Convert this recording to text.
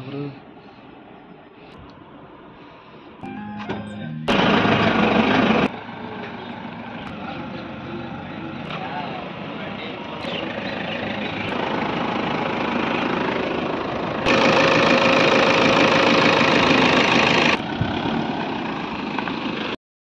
livro